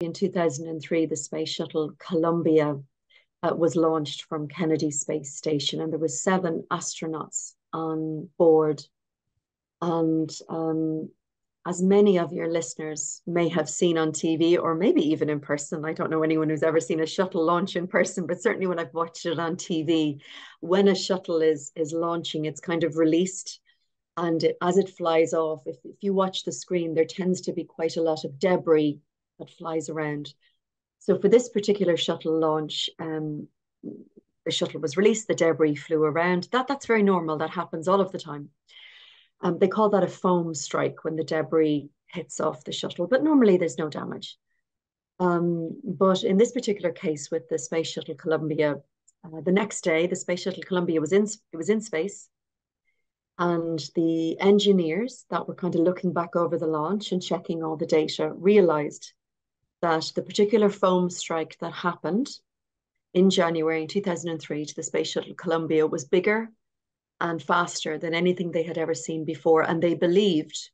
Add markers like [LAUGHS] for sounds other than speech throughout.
in 2003, the space shuttle Columbia uh, was launched from Kennedy Space Station, and there were seven astronauts on board. And um, as many of your listeners may have seen on TV or maybe even in person, I don't know anyone who's ever seen a shuttle launch in person, but certainly when I've watched it on TV, when a shuttle is is launching, it's kind of released. And it, as it flies off, if, if you watch the screen, there tends to be quite a lot of debris that flies around. So for this particular shuttle launch, um, the shuttle was released, the debris flew around. That that's very normal. That happens all of the time. Um, they call that a foam strike when the debris hits off the shuttle, but normally there's no damage. Um, but in this particular case with the Space Shuttle Columbia, uh, the next day the Space Shuttle Columbia was in it was in space, and the engineers that were kind of looking back over the launch and checking all the data realized that the particular foam strike that happened in January in 2003 to the Space Shuttle Columbia was bigger and faster than anything they had ever seen before. And they believed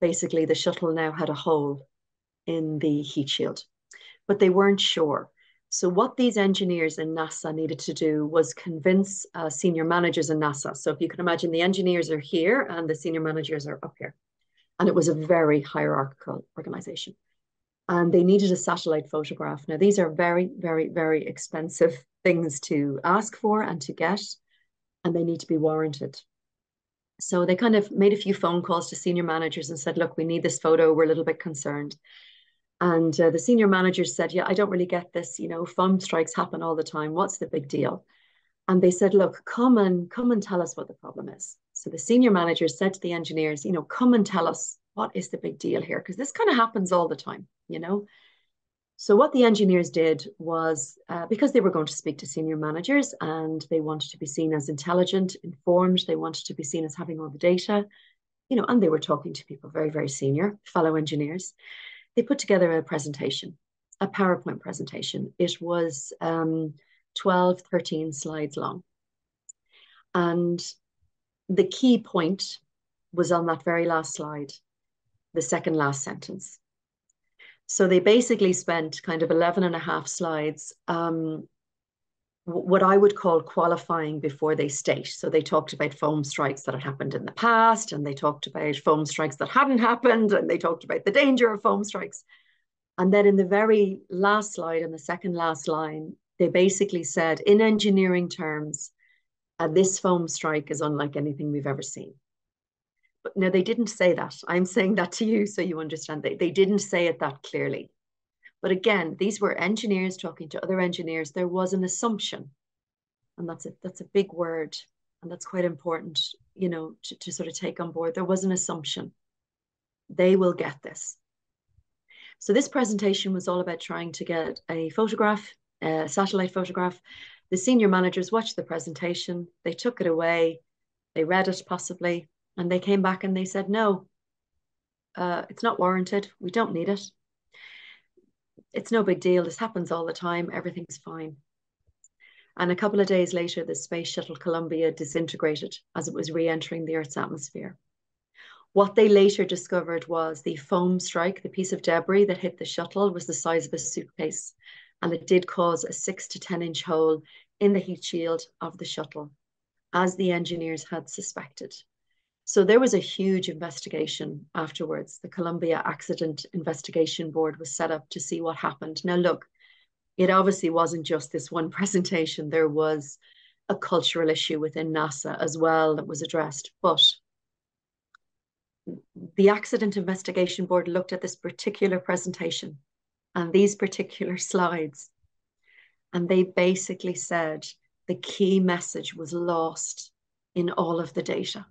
basically the shuttle now had a hole in the heat shield, but they weren't sure. So, what these engineers in NASA needed to do was convince uh, senior managers in NASA. So, if you can imagine, the engineers are here and the senior managers are up here. And it was a very hierarchical organization. And they needed a satellite photograph. Now, these are very, very, very expensive things to ask for and to get and they need to be warranted. So they kind of made a few phone calls to senior managers and said, look, we need this photo. We're a little bit concerned. And uh, the senior managers said, yeah, I don't really get this. You know, foam strikes happen all the time. What's the big deal? And they said, look, come and come and tell us what the problem is. So the senior managers said to the engineers, you know, come and tell us what is the big deal here? Because this kind of happens all the time, you know. So what the engineers did was, uh, because they were going to speak to senior managers and they wanted to be seen as intelligent, informed, they wanted to be seen as having all the data, you know, and they were talking to people very, very senior, fellow engineers. They put together a presentation, a PowerPoint presentation. It was um, 12, 13 slides long. And the key point was on that very last slide, the second last sentence. So they basically spent kind of 11 and a half slides, um, what I would call qualifying before they state. So they talked about foam strikes that had happened in the past, and they talked about foam strikes that hadn't happened, and they talked about the danger of foam strikes. And then in the very last slide, in the second last line, they basically said, in engineering terms, uh, this foam strike is unlike anything we've ever seen. But no, they didn't say that. I'm saying that to you so you understand. They, they didn't say it that clearly. But again, these were engineers talking to other engineers. There was an assumption. And that's a, that's a big word. And that's quite important, you know, to, to sort of take on board. There was an assumption. They will get this. So this presentation was all about trying to get a photograph, a satellite photograph. The senior managers watched the presentation. They took it away. They read it possibly. And they came back and they said, no, uh, it's not warranted. We don't need it. It's no big deal. This happens all the time. Everything's fine. And a couple of days later, the Space Shuttle Columbia disintegrated as it was re entering the Earth's atmosphere. What they later discovered was the foam strike, the piece of debris that hit the shuttle, was the size of a suitcase. And it did cause a six to 10 inch hole in the heat shield of the shuttle, as the engineers had suspected. So there was a huge investigation afterwards. The Columbia Accident Investigation Board was set up to see what happened. Now, look, it obviously wasn't just this one [LAUGHS] presentation. There was a cultural issue within NASA as well that was addressed. But the Accident Investigation Board looked at this particular presentation and these particular [LAUGHS] slides, and they basically said the key message was lost in all of the data.